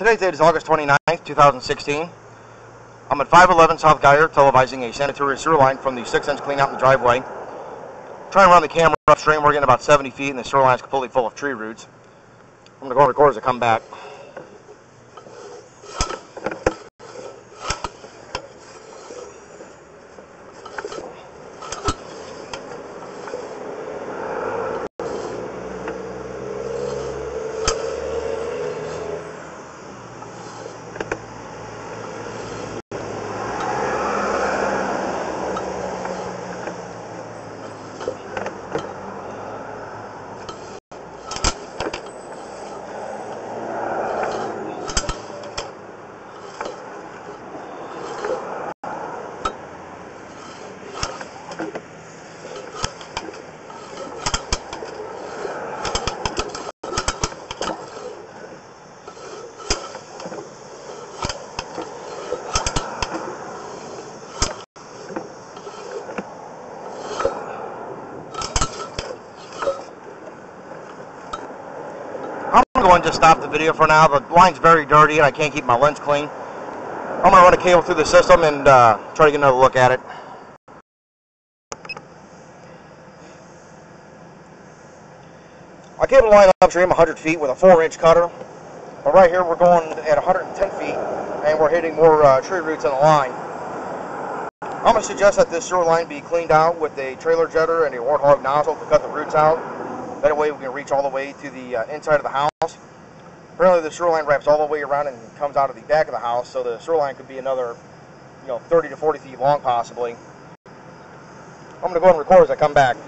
Today's date is August 29th, 2016. I'm at 511 South Geyer televising a sanitary sewer line from the 6-inch clean out in the driveway. Trying to run the camera upstream, we're getting about 70 feet and the sewer line is completely full of tree roots. I'm going to go record as I come back. Going to stop the video for now. The line's very dirty and I can't keep my lens clean. I'm going to run a cable through the system and uh, try to get another look at it. I cable the line upstream 100 feet with a 4 inch cutter. But right here we're going at 110 feet and we're hitting more uh, tree roots in the line. I'm going to suggest that this sewer line be cleaned out with a trailer jetter and a warthog nozzle to cut the roots out. That way we can reach all the way to the uh, inside of the house. Apparently the sewer line wraps all the way around and comes out of the back of the house, so the sewer line could be another, you know, 30 to 40 feet long possibly. I'm going to go ahead and record as I come back.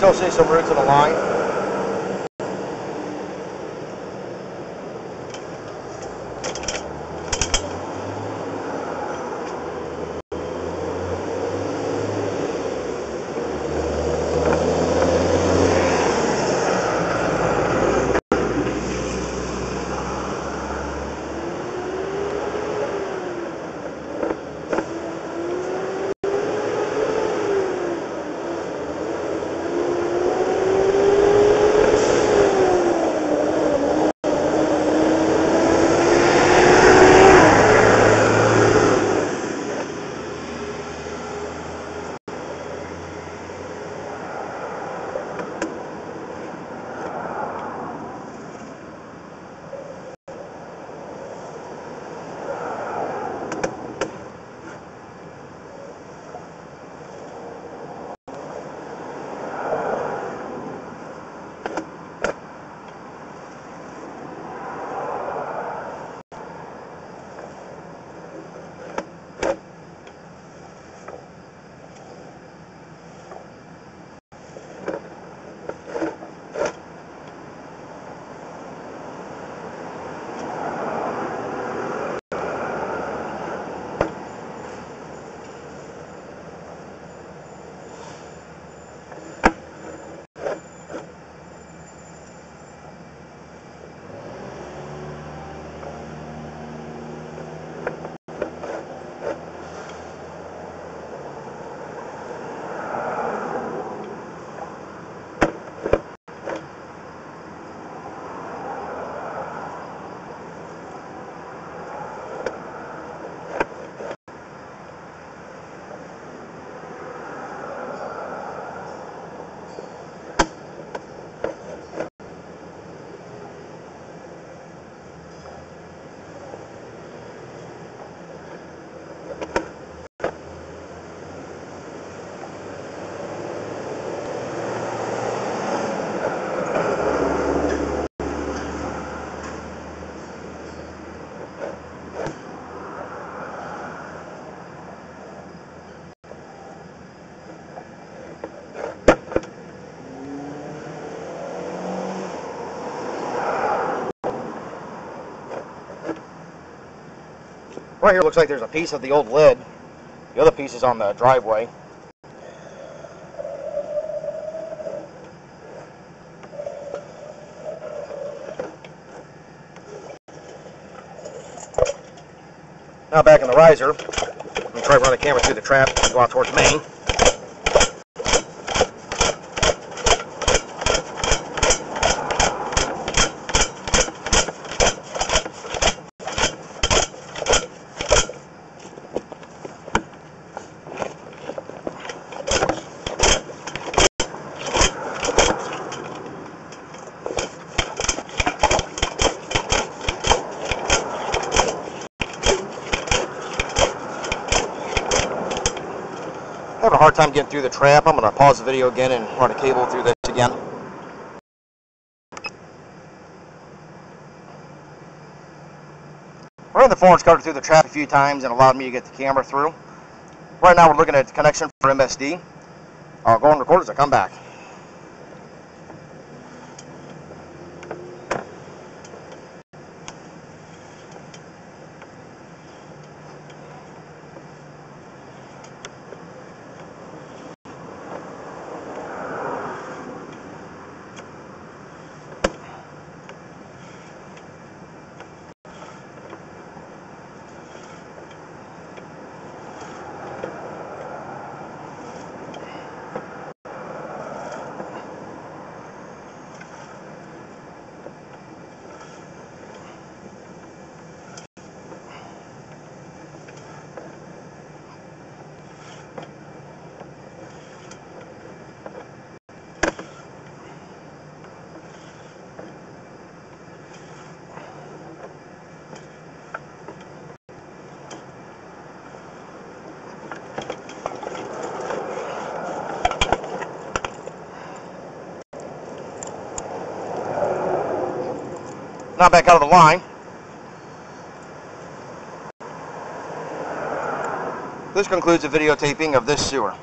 Still see some roots in the line. Right here looks like there's a piece of the old lid. The other piece is on the driveway. Now back in the riser, let me try to run the camera through the trap and go out towards main. Having a hard time getting through the trap. I'm going to pause the video again and run a cable through this again. Ran the 4 inch cutter through the trap a few times and allowed me to get the camera through. Right now we're looking at the connection for MSD. I'll uh, go and record as I come back. Now back out of the line. This concludes the videotaping of this sewer.